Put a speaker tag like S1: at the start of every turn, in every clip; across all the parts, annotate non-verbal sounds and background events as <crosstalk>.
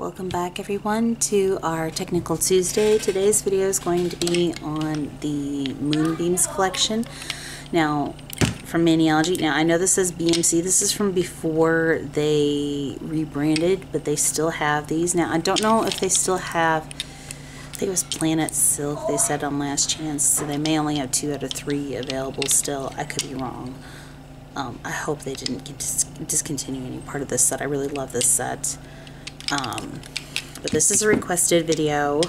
S1: Welcome back everyone to our Technical Tuesday. Today's video is going to be on the Moonbeams collection. Now, from Maniology, now I know this says BMC, this is from before they rebranded, but they still have these. Now, I don't know if they still have, I think it was Planet Silk they said on Last Chance, so they may only have two out of three available still. I could be wrong. Um, I hope they didn't dis discontinue any part of this set. I really love this set. Um, but this is a requested video.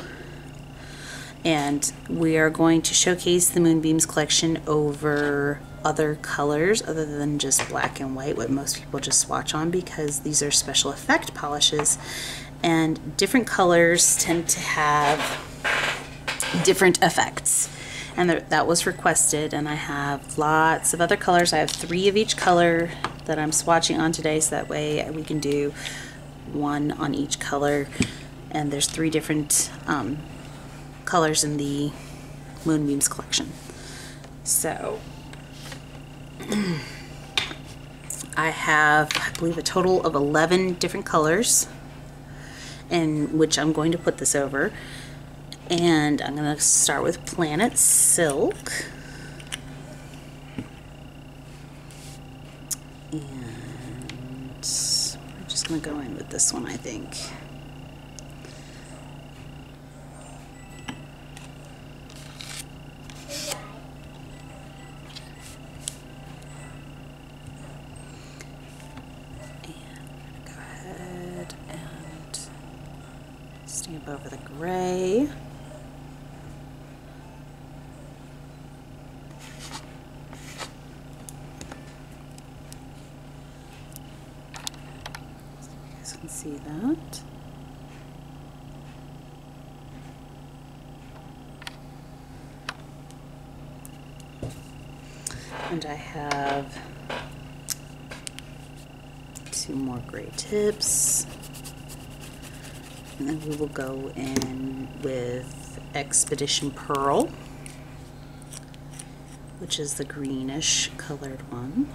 S1: And we are going to showcase the Moonbeams collection over other colors other than just black and white, what most people just swatch on because these are special effect polishes. And different colors tend to have different effects. And that was requested and I have lots of other colors. I have three of each color that I'm swatching on today so that way we can do one on each color and there's three different um, colors in the Moonbeams collection. So <clears throat> I have, I believe, a total of 11 different colors in which I'm going to put this over. And I'm going to start with Planet Silk. Going to go in with this one, I think. And go ahead and stamp over the gray. can see that. And I have two more tips. And then we will go in with Expedition Pearl, which is the greenish colored one.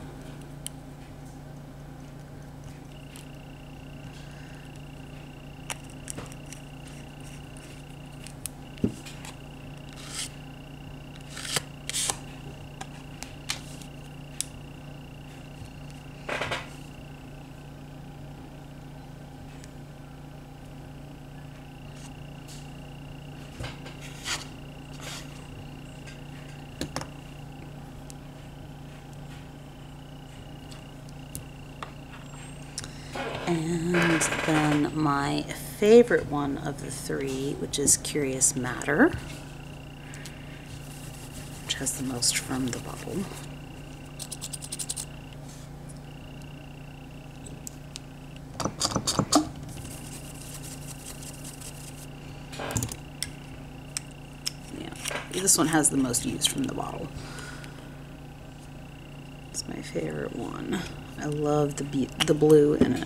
S1: And then my favorite one of the three, which is Curious Matter, which has the most from the bubble. Yeah, this one has the most use from the bottle. It's my favorite one. I love the the blue in it.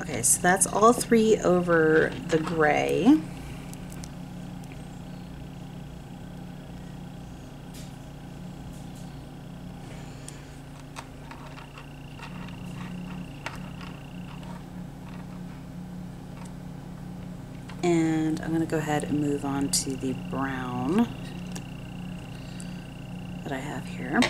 S1: Okay, so that's all three over the gray. And I'm going to go ahead and move on to the brown that I have here.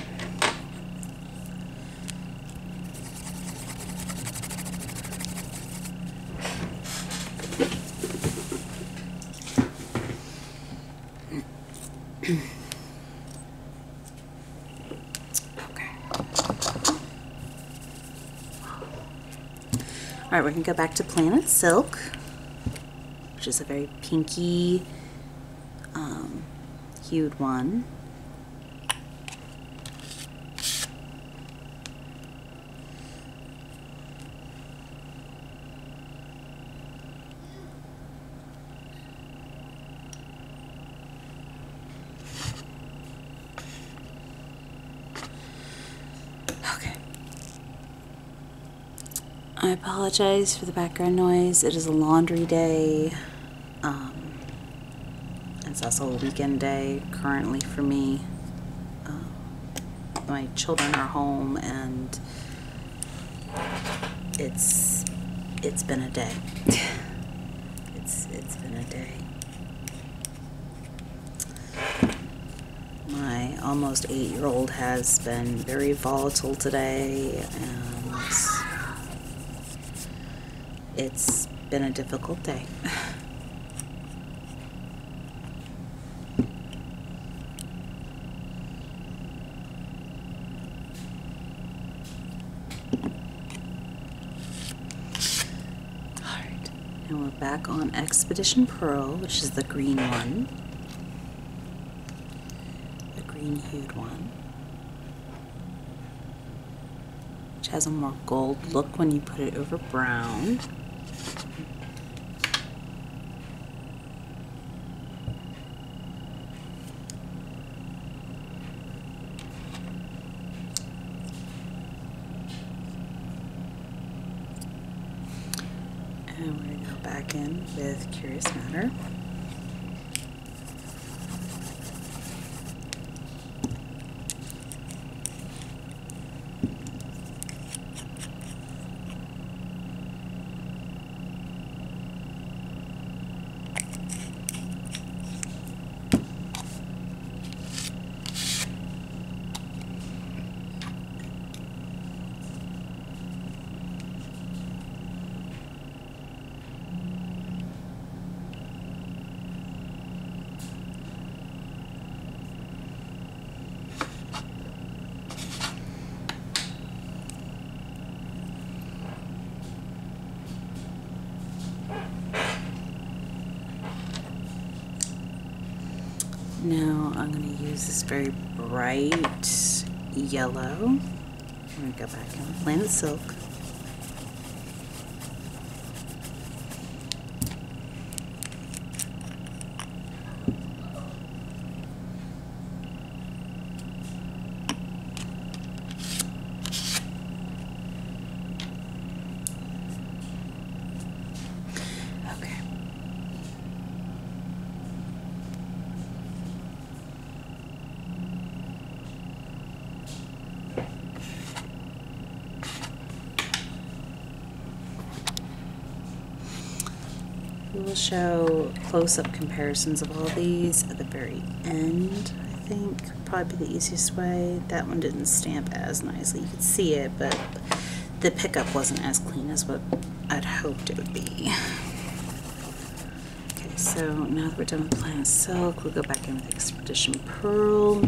S1: We're gonna go back to Planet Silk, which is a very pinky um, hued one. Okay. I apologize for the background noise. It is a laundry day. Um, it's also a weekend day currently for me. Um, my children are home and it's it's been a day. <laughs> it's it's been a day. My almost eight year old has been very volatile today and it's been a difficult day. Alright, we're back on Expedition Pearl, which is the green one. The green hued one. Which has a more gold look when you put it over brown. And we're going to go back in with Curious Matter. Now I'm going to use this very bright yellow. I'm going to go back in Planet Silk. Okay. We will show close-up comparisons of all these at the very end, I think. Probably the easiest way. That one didn't stamp as nicely. You could see it, but the pickup wasn't as clean as what I'd hoped it would be. Okay, so now that we're done with Planet Silk, we'll go back in with Expedition Pearl.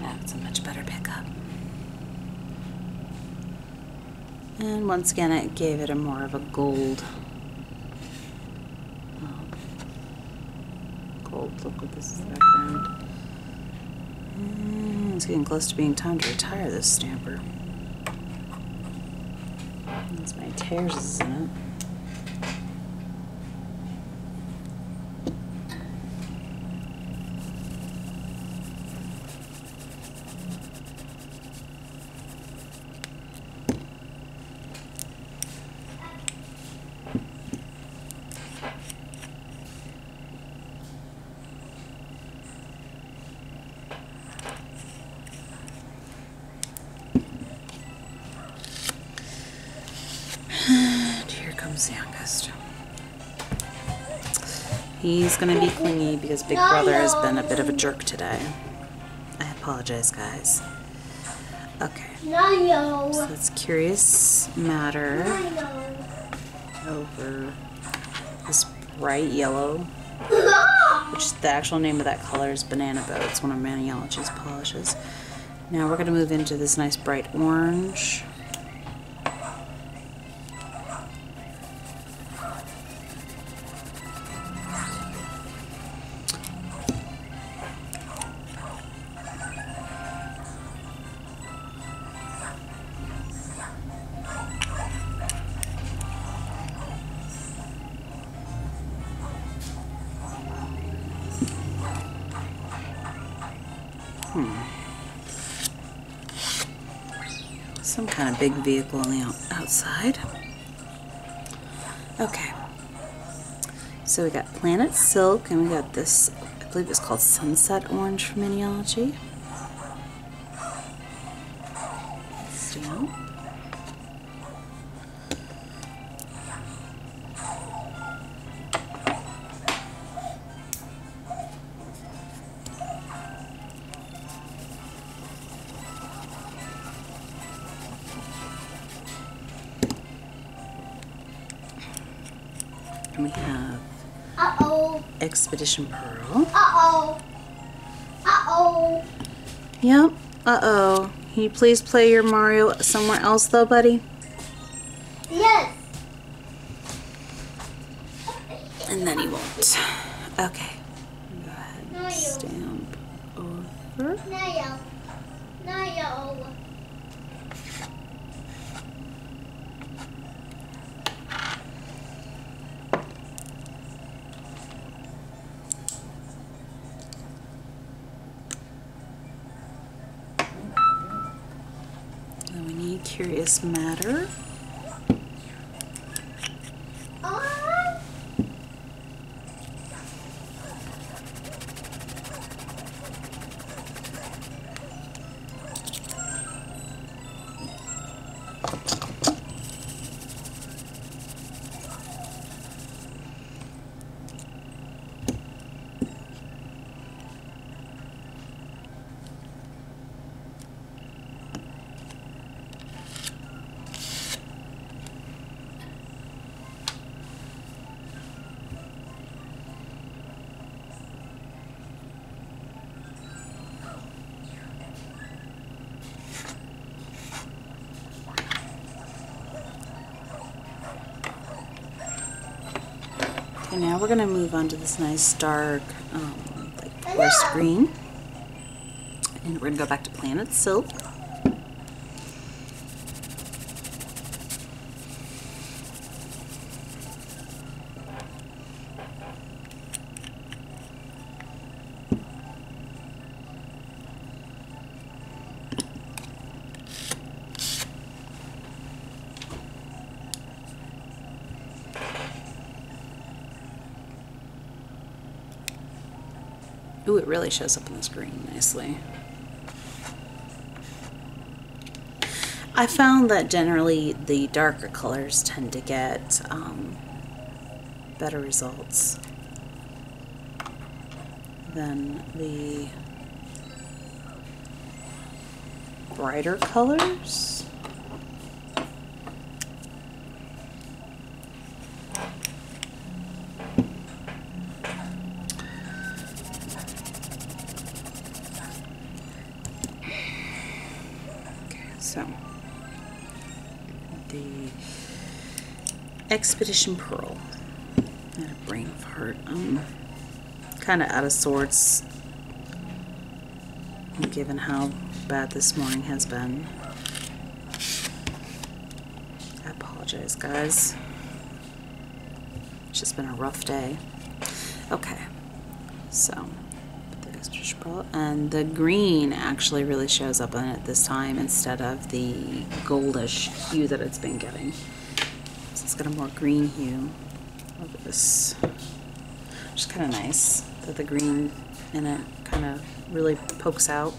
S1: That's a much better pickup. And once again, it gave it a more of a gold, um, gold look what this is background. And it's getting close to being time to retire this stamper. That's my tears is in it. The youngest. He's gonna be clingy because Big Brother has been a bit of a jerk today. I apologize, guys. Okay, so that's Curious Matter over this bright yellow, <laughs> which is the actual name of that color is Banana Boat. It's one of Maniology's polishes. Now we're gonna move into this nice bright orange. Vehicle on the outside. Okay. So we got Planet Silk and we got this, I believe it's called Sunset Orange from Maniology. We have
S2: Uh-oh.
S1: Expedition Pearl.
S2: Uh-oh. Uh-oh.
S1: Yep. Uh-oh. Can you please play your Mario somewhere else though, buddy?
S2: Yes.
S1: And then he won't. Okay. Go ahead
S2: No,
S1: and
S2: you-
S1: stamp over.
S2: Nail. Nail.
S1: Then we need Curious Matter.
S2: Ah.
S1: Okay, now we're gonna move on to this nice dark, um, like forest green. And we're gonna go back to Planet Silk. Really shows up in this screen nicely. I found that generally the darker colors tend to get um, better results than the brighter colors. Okay, so the Expedition Pearl and a brain of heart. Um, kind of out of sorts, given how bad this morning has been. I apologize, guys. It's just been a rough day. Okay, so And the green actually really shows up in it this time instead of the goldish hue that it's been getting. So it's got a more green hue. Look at this. Which is kind of nice that the green in it kind of really pokes out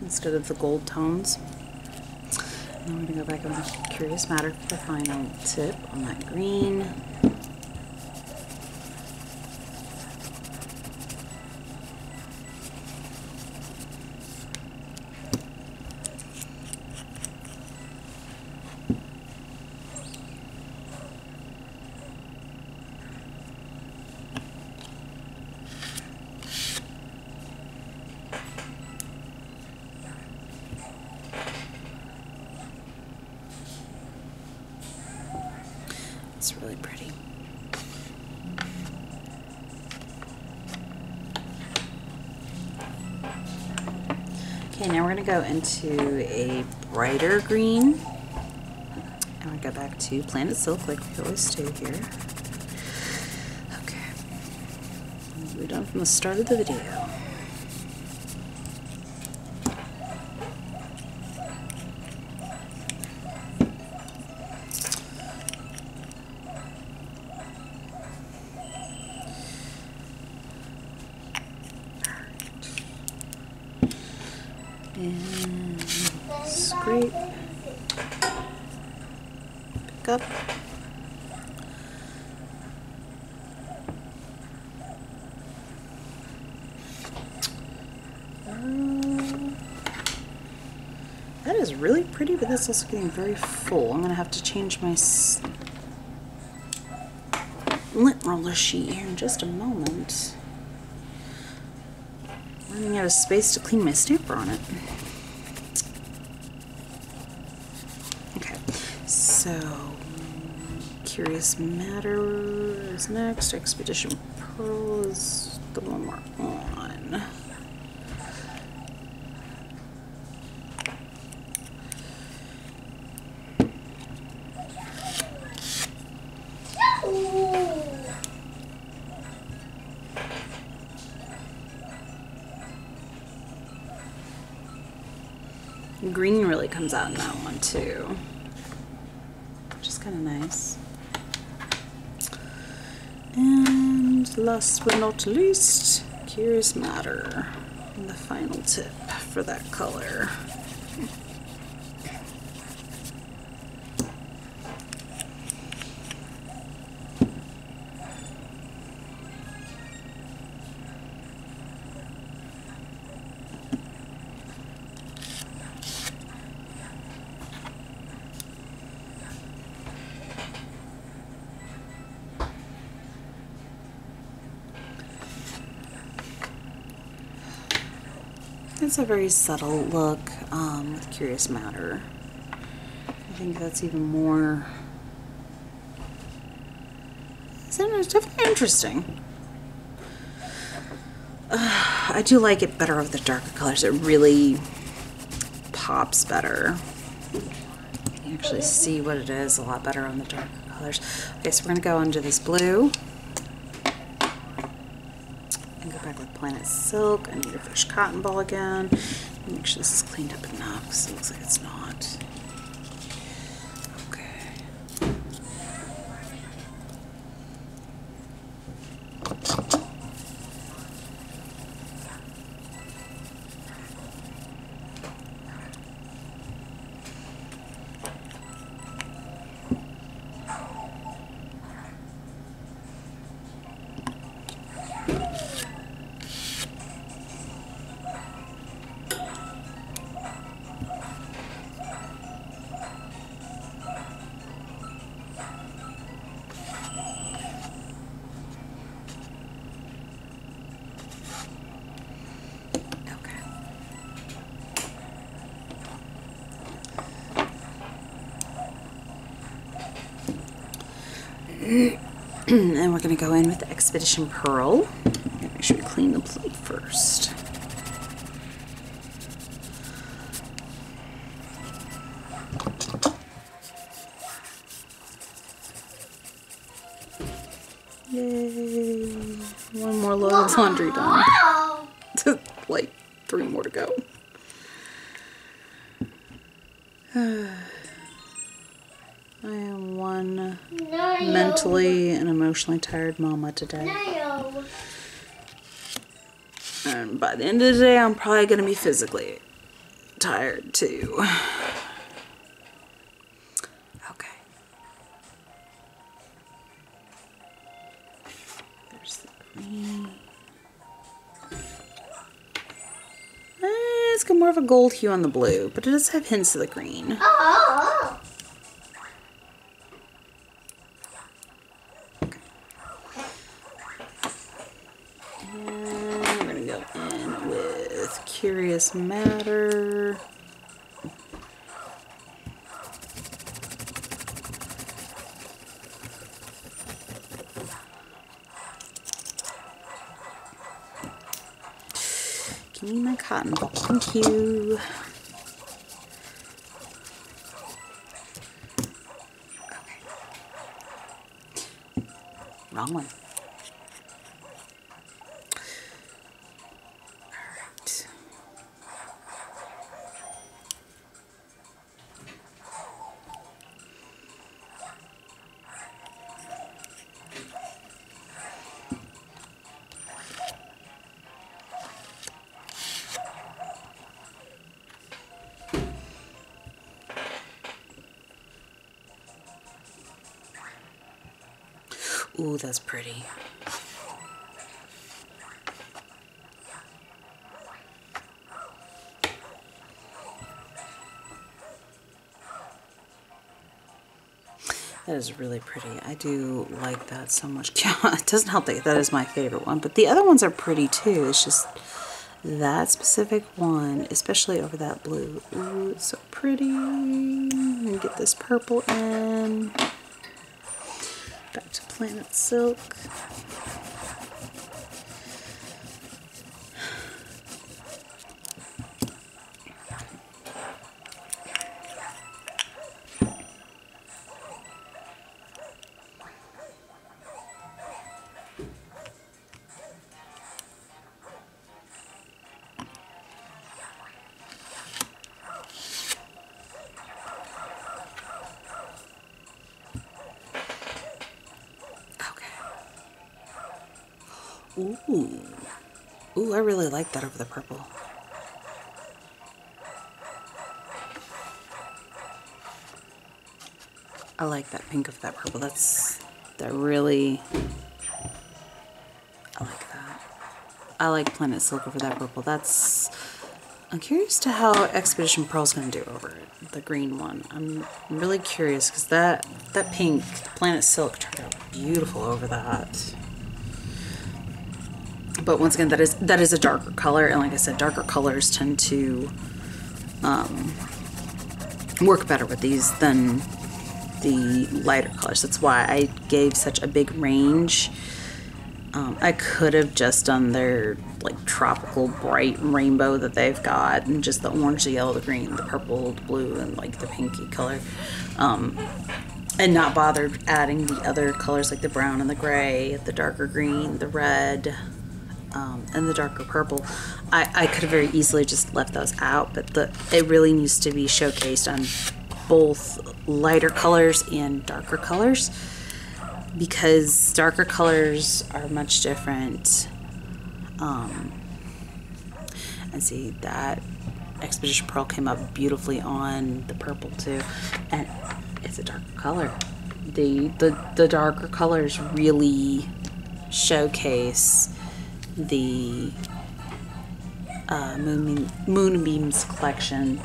S1: instead of the gold tones. We're going to go back on Curious Matter for the final tip on that green. It's really pretty. Okay, now we're going to go into a brighter green. And we go back to Planet Silk like we always do here. Okay. we've done from the start of the video. And scrape. Pick up. Um, That is really that's also getting very full. I'm gonna have to change my lint roller sheet here in just a moment. Running out of space to clean my stamper on it. Okay, so Curious Matter is next. Expedition Pearl is the one we're on.
S2: Ooh.
S1: Out in that one too, which is kind of nice. And last but not least, Curious Matter, the final tip for that color. It's a very subtle look um, with Curious Matter. I think that's even more. It's definitely interesting. Uh, <sighs> I do like it better with the darker colors. It really pops better. You actually see what it is a lot better on the darker colors. Okay, so we're gonna go under this blue and go back with Planet Silk. I need a fresh cotton ball again. Make sure this is cleaned up enough because it looks like it's not. We're going to go in with the Expedition Pearl. Make sure we clean the plate first. Yay! One more load of laundry done. <laughs> Like three more to go. <sighs> <sighs> I am one
S2: Nayo.
S1: mentally and emotionally tired mama today.
S2: Nayo.
S1: And by the end of the day, I'm probably going to be physically tired too. Okay. There's the green. Eh, It's got more of a gold hue on the blue, but it does have hints of the green.
S2: Oh.
S1: And we're gonna go in with Curious Matter. Give me my cotton ball. Thank you. Okay. Wrong one. That's pretty. That is really pretty. I do like that so much. <laughs> Yeah, it doesn't help that that is my favorite one, but the other ones are pretty too. It's just that specific one, especially over that blue. Ooh, it's so pretty. And get this purple in. Planet Silk. Ooh. Ooh, I really like that over the purple. I like that pink of that purple. That's, that really, I like that. I like Planet Silk over that purple. That's, I'm curious to how Expedition Pearl's to do over it, the green one. I'm really curious because that, that pink, Planet Silk turned out beautiful over that but once again, that is that is a darker color, and like I said, darker colors tend to um, work better with these than the lighter colors. That's why I gave such a big range. Um, I could have just done their like tropical bright rainbow that they've got, and just the orange, the yellow, the green, the purple, the blue, and like the pinky color. Um, and not bothered adding the other colors like the brown and the gray, the darker green, the red, um, and the darker purple. I, I could have very easily just left those out, but the it really needs to be showcased on both lighter colors and darker colors because darker colors are much different. Um, and see that Expedition Pearl came up beautifully on the purple too, and it's a darker color. The the the darker colors really showcase the uh, Moon, Moonbeams collection,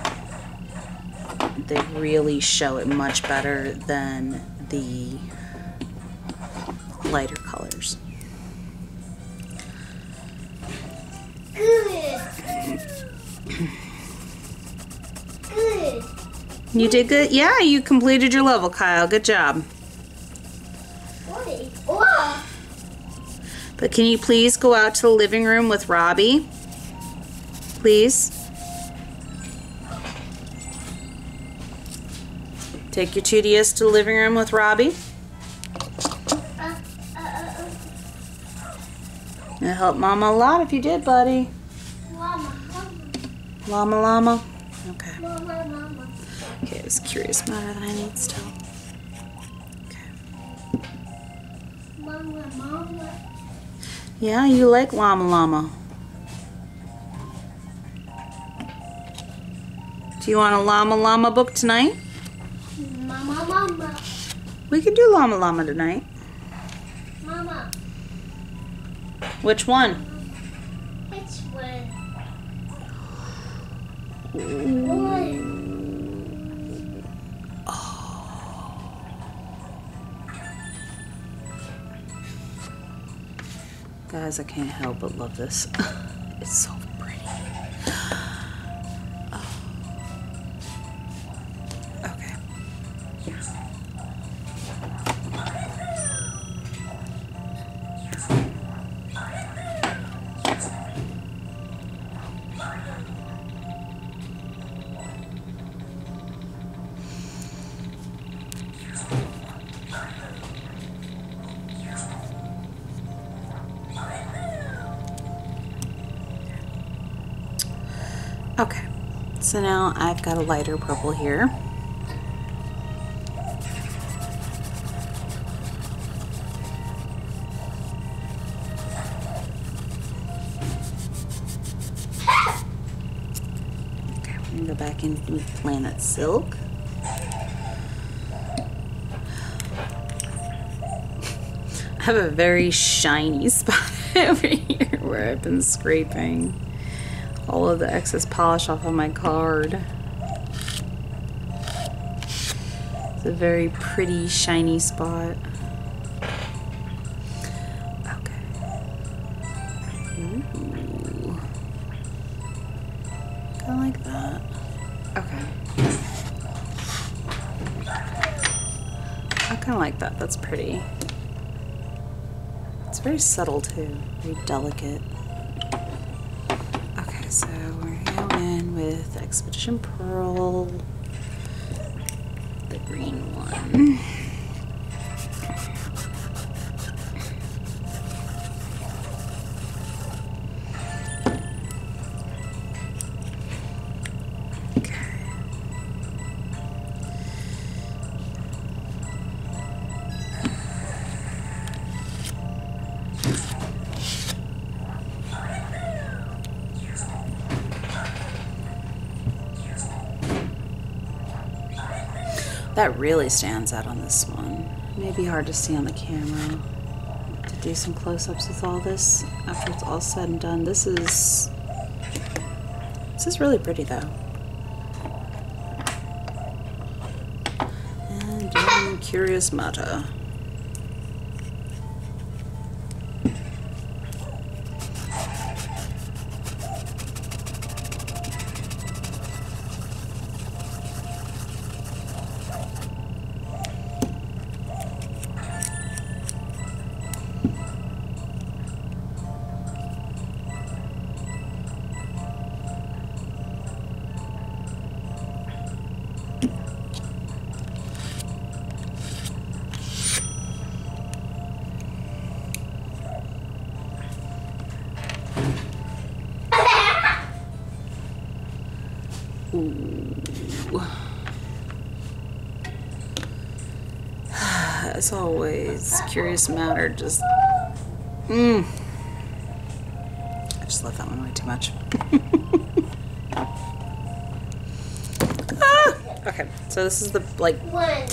S1: they really show it much better than the lighter colors.
S2: Good. Good.
S1: You did good? Yeah, you completed your level, Kyle. Good job.
S2: What? Wow.
S1: But can you please go out to the living room with Robbie? Please. Take your 2DS to the living room with Robbie. It'll help Mama a lot if you did, buddy.
S2: mama,
S1: Llama llama. Okay.
S2: mama, mama, mama.
S1: Okay, it's curious matter that I need still. Okay.
S2: Mama, mama.
S1: Yeah, you like llama llama. Do you want a llama llama book tonight?
S2: Mama, mama.
S1: We could do llama llama tonight.
S2: Mama.
S1: Which one?
S2: Which one? One.
S1: Guys, I can't help but love this. <laughs> it's so got a lighter purple here. Okay, we're gonna go back in with Planet Silk. <laughs> I have a very shiny <laughs> spot over here where I've been scraping all of the excess polish off of my card. It's a very pretty shiny spot. Okay. Ooh. Kind of like that. Okay. I kind of like that. That's pretty. It's very subtle too. Very delicate. Okay, so we're gonna in with Expedition Pearl, Mm-hmm. <laughs> That really stands out on this one. Maybe hard to see on the camera. To do some close-ups with all this after it's all said and done. This is this is really pretty though. And doing Curious Matter. Curious Matter just. Mmm. I just love that one way too much. <laughs> ah! Okay, so this is the like
S2: One.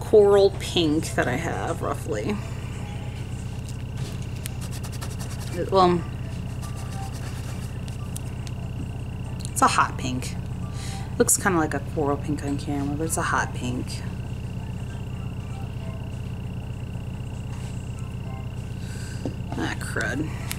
S1: coral pink that I have roughly. Well, it's a hot pink. Looks kind of like a coral pink on camera, but it's a hot pink. Ah, crud.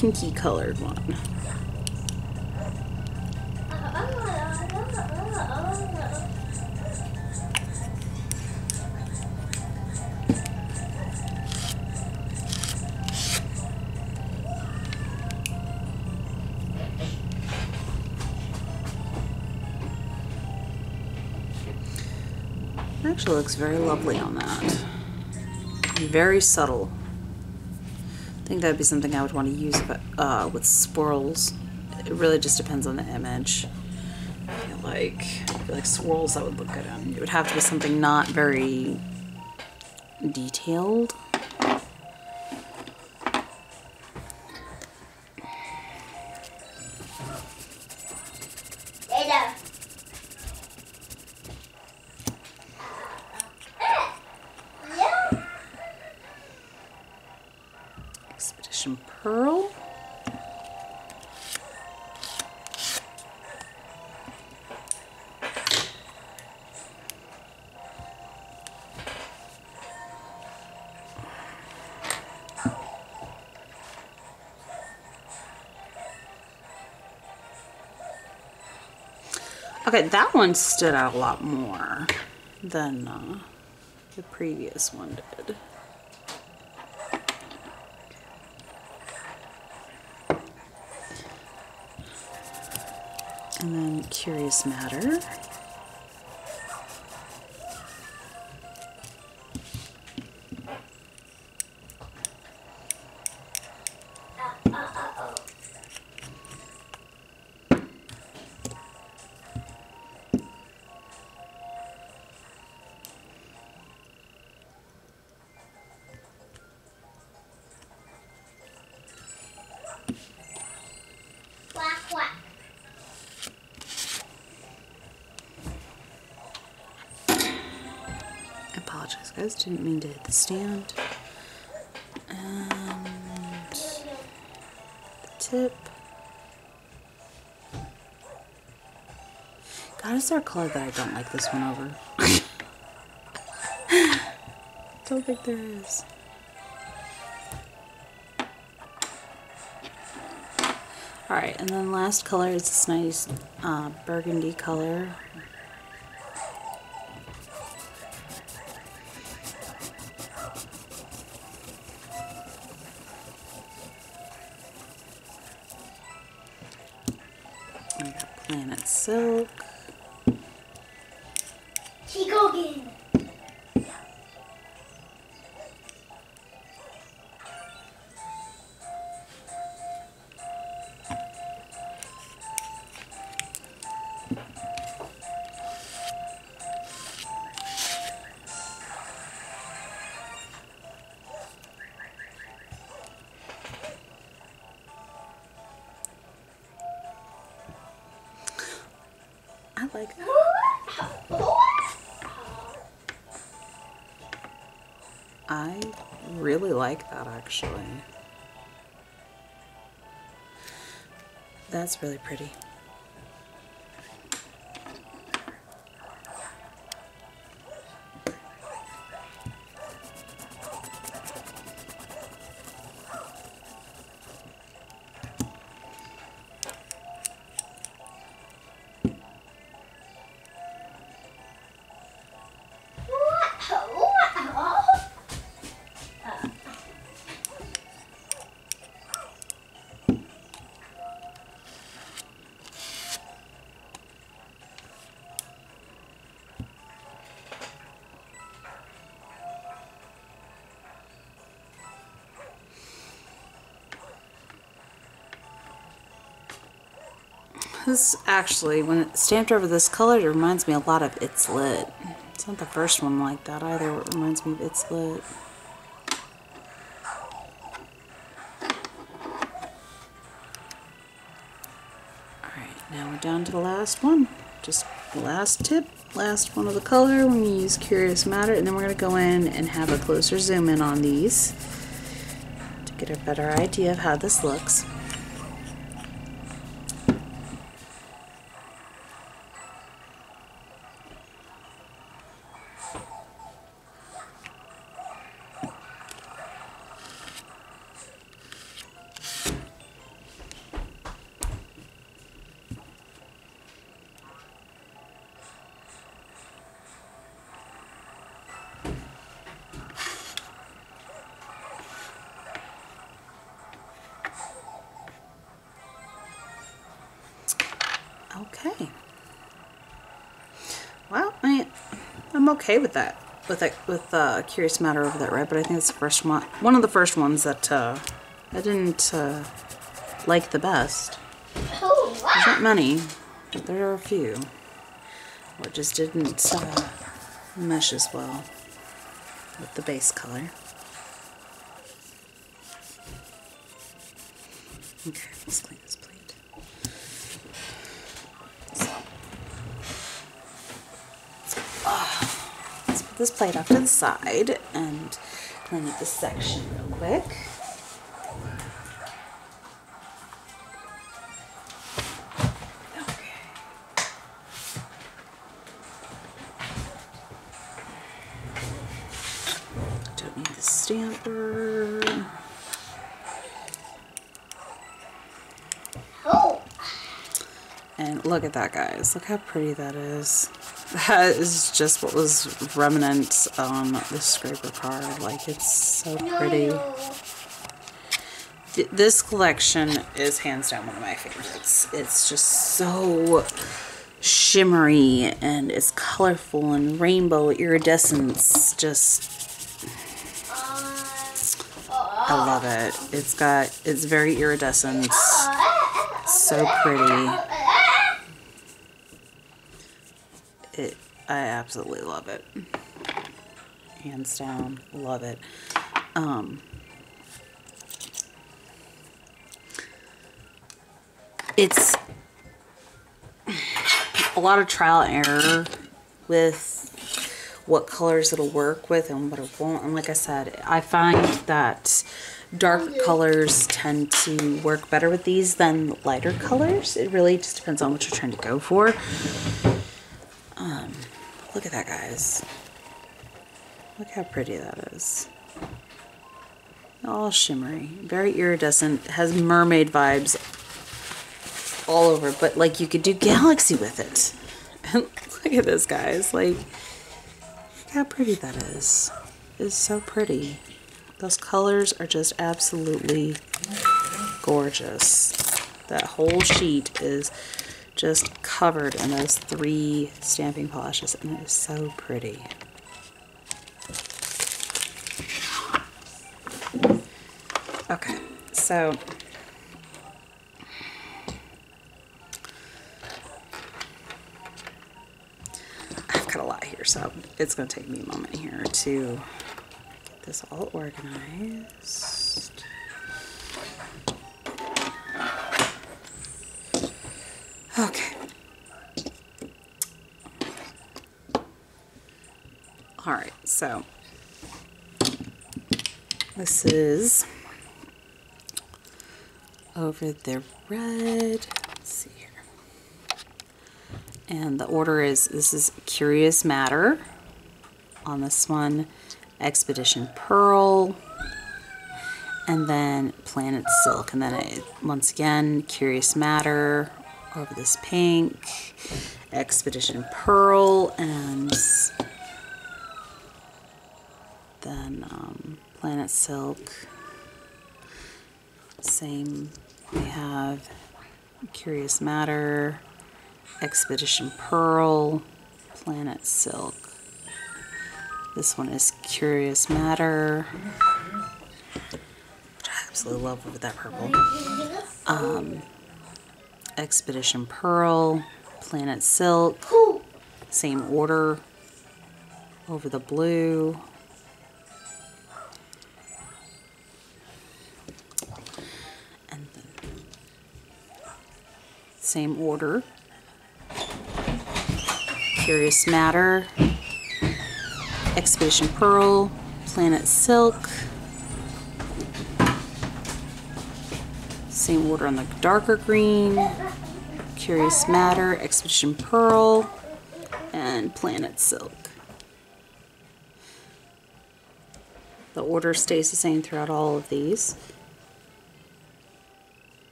S1: Pinky colored one. Actually looks very lovely on that. Very subtle. I think that would be something I would want to use but, uh, with swirls. It really just depends on the image. I feel like, I feel like swirls that would look good on. It would have to be something not very detailed. Okay, that one stood out a lot more than uh, the previous one did. And then Curious Matter. Apologize, guys. Didn't mean to hit the stand. And the tip. God, is there a color that I don't like this one over? <laughs> don't think there is. Alright, and then last color is this nice uh, burgundy color. Actually. That's really pretty. This actually, when it's stamped over this color, it reminds me a lot of It's Lit. It's not the first one like that either. It reminds me of It's Lit. Alright, now we're down to the last one. Just the last tip, last one of the color when you use Curious Matter, and then we're going to go in and have a closer zoom in on these to get a better idea of how this looks. Okay with that. With that, with uh, Curious Matter over that red, but I think it's the first one, one of the first ones that uh, I didn't uh, like the best. There's not many, but there are a few. Or just didn't uh, mesh as well with the base color. Okay, let's clean this plate. So, let's put this plate off to the side and clean up this section real quick. Okay. Don't need the stamper.
S2: oh.
S1: And look at that, guys. Look how pretty that is. That is just what was remnant on the scraper card. Like, it's so pretty. Th- this collection is hands down one of my favorites. It's just so shimmery and it's colorful and rainbow iridescence. Just I love it. It's got it's very iridescent. So pretty. Absolutely love it. Hands down, love it. Um it's a lot of trial and error with what colors it'll work with and what it won't. And like I said, I find that dark colors tend to work better with these than lighter colors. It really just depends on what you're trying to go for. Um, look at that, guys. Look how pretty that is. All shimmery, very iridescent, has mermaid vibes all over, but like you could do galaxy with it. <laughs> And look at this, guys. Like, look how pretty that is. It's so pretty. Those colors are just absolutely gorgeous. That whole sheet is just covered in those three stamping polishes, and it is so pretty. Okay, so I've got a lot here, so it's going to take me a moment here to get this all organized. Okay. All right, so this is over the red. Let's see here. And the order is this is Curious Matter on this one, Expedition Pearl, and then Planet Silk. And then it, once again, Curious Matter over this pink, Expedition Pearl, and then um, Planet Silk. Same, we have Curious Matter, Expedition Pearl, Planet Silk. This one is Curious Matter, which I absolutely love with that purple. Um, Expedition Pearl, Planet Silk, same order over the blue. And same order. Curious Matter, Expedition Pearl, Planet Silk. Same order on the darker green. Curious Matter, Expedition Pearl, and Planet Silk. The order stays the same throughout all of these.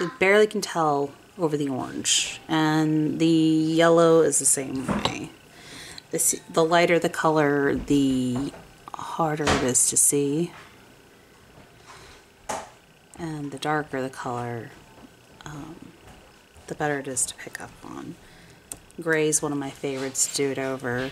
S1: You barely can tell over the orange, and the yellow is the same way. This, the lighter the color, the harder it is to see. And the darker the color, um, the better it is to pick up on. Gray is one of my favorites to do it over.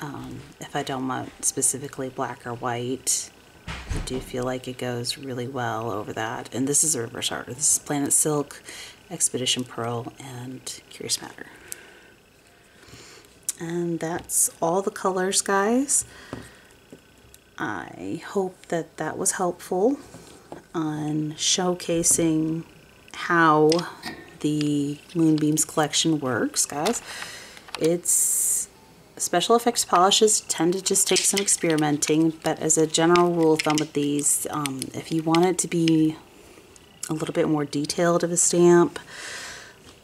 S1: Um, if I don't want specifically black or white, I do feel like it goes really well over that. And this is a reverse order. This is Planet Silk, Expedition Pearl, and Curious Matter. And that's all the colors, guys. I hope that that was helpful on showcasing how the Moonbeams collection works, guys. It's special effects polishes tend to just take some experimenting, but as a general rule of thumb with these, um, if you want it to be a little bit more detailed of a stamp,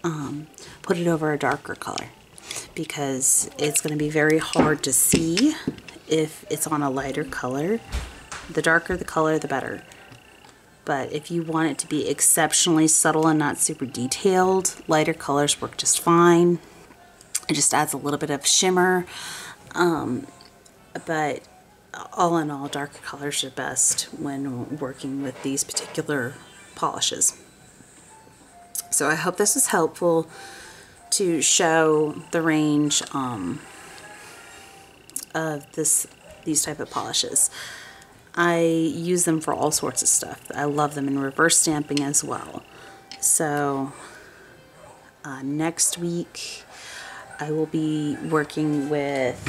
S1: um, put it over a darker color because it's going to be very hard to see if it's on a lighter color. The darker the color, the better. But if you want it to be exceptionally subtle and not super detailed, lighter colors work just fine. It just adds a little bit of shimmer. Um, but all in all, darker colors are best when working with these particular polishes. So I hope this is helpful to show the range um, of this these type of polishes. I use them for all sorts of stuff. I love them in reverse stamping as well. So uh, next week I will be working with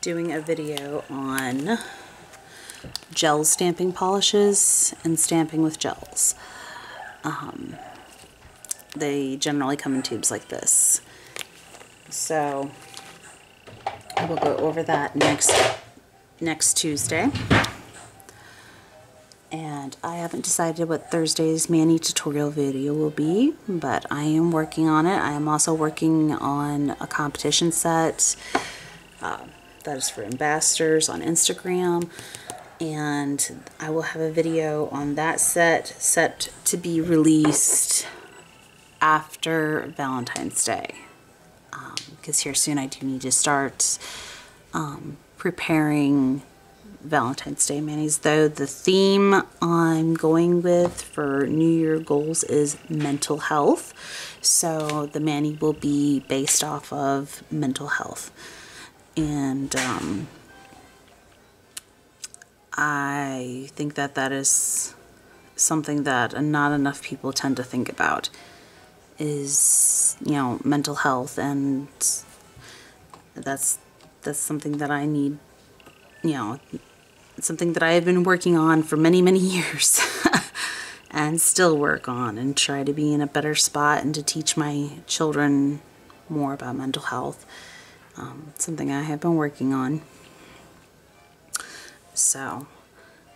S1: doing a video on gel stamping polishes and stamping with gels. Um, they generally come in tubes like this. So I will go over that next next Tuesday. And I haven't decided what Thursday's mani tutorial video will be, but I am working on it. I am also working on a competition set uh, that is for ambassadors on Instagram and I will have a video on that set set to be released after Valentine's Day because um, here soon I do need to start um, preparing Valentine's Day manis though the theme I'm going with for New Year goals is mental health. So the mani will be based off of mental health. And um, I think that that is something that not enough people tend to think about is you know mental health and that's that's something that I need you know something that I have been working on for many many <laughs> years and still work on and try to be in a better spot and to teach my children more about mental health. Um, something I have been working on. So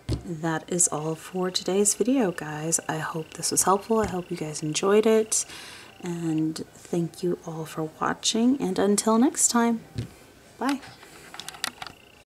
S1: that is all for today's video guys. I hope this was helpful. I hope you guys enjoyed it. And thank you all for watching. And until next time bye